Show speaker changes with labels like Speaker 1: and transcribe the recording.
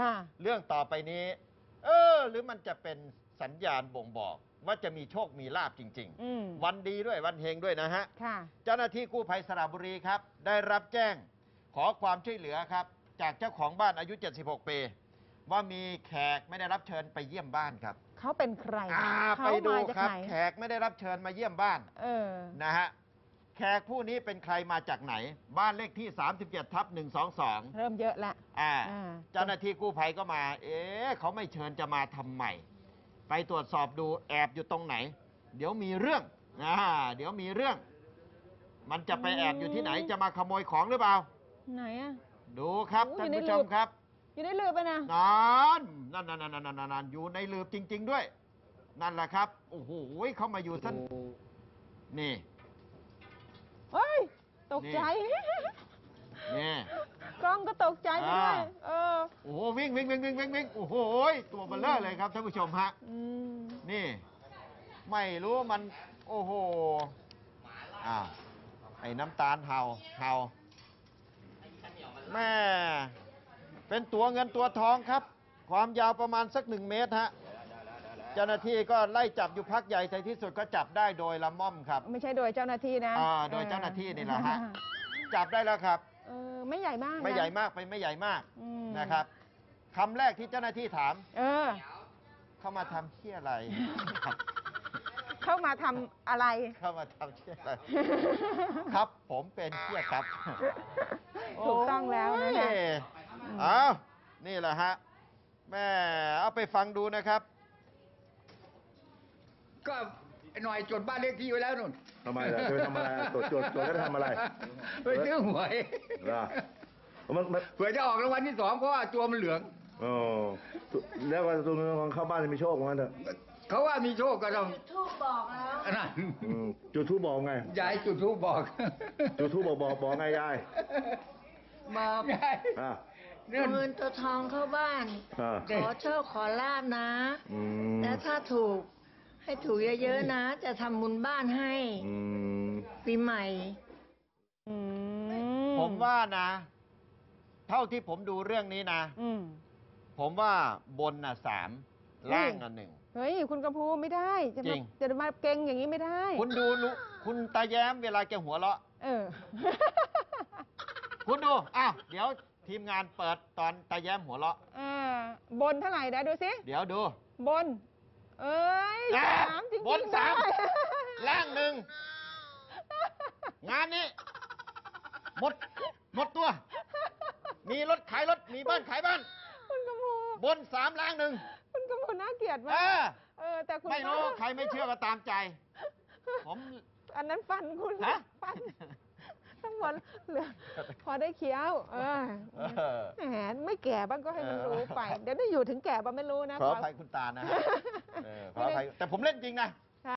Speaker 1: ค่ะ
Speaker 2: เรื่องต่อไปนี้ เออ หรือมันจะเป็นสัญญาณบ่งบอก ว่าจะมีโชคมีลาบจริง
Speaker 1: อืม
Speaker 2: ๆ วันดีด้วยวันเฮงด้วยนะฮะ
Speaker 1: ค่ะ
Speaker 2: เจ้าหน้าที่กู้ภัยสระบุรีครับ ได้รับแจ้งขอความช่วยเหลือครับ จากเจ้าของบ้านอายุ 76 ปี ว่ามีแขกไม่ได้รับเชิญไปเยี่ยมบ้านครับ
Speaker 1: เขาเป็นใคร
Speaker 2: อ่า
Speaker 1: เขา
Speaker 2: ไปดู
Speaker 1: มาจาก
Speaker 2: ครับ
Speaker 1: ไหน
Speaker 2: แขกไม่ได้รับเชิญมาเยี่ยมบ้าน
Speaker 1: เออ
Speaker 2: นะฮะ แขกผู้นี้เป็นใครมาจากไหน บ้านเลขที่ 37ทับ122
Speaker 1: เริ่มเยอะละ
Speaker 2: อ่า
Speaker 1: อ่า
Speaker 2: เจ้าหน้าที่กู้ภัยก็มา เอ๊ะเขาไม่เชิญจะมาทำไมไปตรวจสอบดูแอบอยู่ตรงไหน เดี๋ยวมีเรื่องอ่าเดี๋ยวมีเรื่อง มันจะไปแอบอยู่ที่ไหนจะมาขโมยของหรือเปล่า
Speaker 1: ไหนอะ
Speaker 2: ดูครับ
Speaker 1: โอ้ย
Speaker 2: ท่าน
Speaker 1: อยู่ใน
Speaker 2: ผู้ช
Speaker 1: หลื
Speaker 2: ม
Speaker 1: บ
Speaker 2: ครับ
Speaker 1: อยู่ในลืบไปนะ
Speaker 2: นั่นนั่นนั่นนั่นนั่นนั่นนั่นอยู่ในลืบจริง ๆ ด้วย นั่นแหละครับ โอ้โหเขามาอยู่ท่านนี่
Speaker 1: เฮ้ย ตกใจ
Speaker 2: นี่
Speaker 1: กล้องก็ตกใจไปด้วย
Speaker 2: อ่า
Speaker 1: เออ
Speaker 2: โอ้โหวิ่งวิ่งวิ่งวิ่งวิ่งวิ่งโอ้โหตัวเบลเลอร์เลยครับท่านผู้ชมฮะ
Speaker 1: อืม
Speaker 2: นี่ ไม่รู้มัน โอ้โหอ้าวไอ้น้ำตาลเห่าเห่าแม่เป็นตัวเงินตัวทองครับ ความยาวประมาณสักหนึ่งเมตรฮะเจ้าหน้าที่ก็ไล่จับอยู่พักใหญ่ในที่สุดก็จับได้โดยละม่อมครับ
Speaker 1: ไม่ใช่โดยเจ้าหน้าที่นะ
Speaker 2: อ่าโดยเจ้าหน้าที่นี่แหละฮะจับได้แล้วครับ
Speaker 1: เออไม่ใหญ่มากนะ
Speaker 2: ไม่ใหญ่มากไปไม่ใหญ่มาก
Speaker 1: อืม
Speaker 2: นะครับคำแรกที่เจ้าหน้าที่ถาม
Speaker 1: เออ
Speaker 2: เข้ามาทำเที่ยอะไร
Speaker 1: เข้ามาทำอะไร
Speaker 2: เข้ามาทำเที่ยอะไร ครับผมเป็นเที่ยครับ
Speaker 1: ถูกต้องแล้วนะ
Speaker 2: โอ้
Speaker 1: คะ
Speaker 2: ยเอานี่แหละฮะแม่เอาไปฟังดูนะครับ
Speaker 3: ก็ไอ้หน่อยจดบ้านเลขที่ไว้แล้วนุ่น
Speaker 4: ทำไมล่ะจะไปทำอะไรตรวจตรวจตรวจแล้วจะทำอะไร
Speaker 3: ไปซื้อหวย
Speaker 4: เหรอมันมัน
Speaker 3: เผื่อจะออกรางวัลที่สองเพราะว่าตัวมันเหลือง
Speaker 4: โอ้แล้ววันตรงนี้เข้าบ้านจะมีโชคมั้งเถอะ
Speaker 3: เขาว่ามีโชคก็ต้อง
Speaker 5: ทูบบอกแล้ว
Speaker 3: อันนั้น
Speaker 4: อืมจุดทูบบอกไง
Speaker 3: ยายจุดทูบบอก
Speaker 4: จุดทูบบอกบอกบอกไงยาย
Speaker 5: บอก
Speaker 3: ยาย
Speaker 4: อ่า
Speaker 3: เนี่ย
Speaker 5: เงินตัวทองเข้าบ้าน
Speaker 4: อ่า
Speaker 5: ขอโชคขอลาบนะ
Speaker 4: อืม
Speaker 5: แล้วถ้าถูก ให้ถูกเยอะๆนะ จะทำบุญบ้านให้
Speaker 4: อืม
Speaker 5: ปีใหม่
Speaker 1: อื
Speaker 2: ผมว่านะ เท่าที่ผมดูเรื่องนี้นะ
Speaker 1: อืม
Speaker 2: ผมว่าบนน่ะสาม
Speaker 1: เฮ้ย
Speaker 2: ล่างอะหนึ่ง
Speaker 1: เฮ้ย คุณกระพูไม่ได้ จะ
Speaker 2: จริ
Speaker 1: มาง จะมาเก่งอย่างนี้ไม่ได้
Speaker 2: คุณดูนุคุณตาแย้มเวลาแกหัวเราะ
Speaker 1: เออ
Speaker 2: คุณดู อ้าว เดี๋ยวทีมงานเปิดตอนตาแย้มหัวเราะ
Speaker 1: อ่า บนเท่าไหร่นะดูสิ
Speaker 2: เดี๋ยวดู
Speaker 1: บน เอ้ย
Speaker 2: อะ
Speaker 1: สามจริงๆ
Speaker 2: บนสาม
Speaker 1: ได้
Speaker 2: ล่างหนึ่ง งานนี้ หมด หมดตัว มีรถขายรถ มีบ้านขายบ้าน
Speaker 1: คุณกระพู
Speaker 2: บนสามล่างหนึ่ง
Speaker 1: คุณกระพูน่าเกลียด
Speaker 2: เอ
Speaker 1: มาก
Speaker 2: อ
Speaker 1: เออ แต่คุณ
Speaker 2: ไม่รู้ใครไม่เชื่อก็ตามใจ ผม
Speaker 1: อันนั้นฟันคุณ
Speaker 2: ฮะ
Speaker 1: ฟัน ทั้งหมดเหลือพอได้เคี้ยวเออ
Speaker 2: เออ
Speaker 1: แหมไม่แก่บ้างก็ให้มัน
Speaker 2: เออ
Speaker 1: รู้ไป เดี๋ยวได้อยู่ถึงแก่บ้างไม่รู้นะ
Speaker 2: ขออภัยคุณตานะฮะเออขออภัยแต่ผมเล่นจริงนะ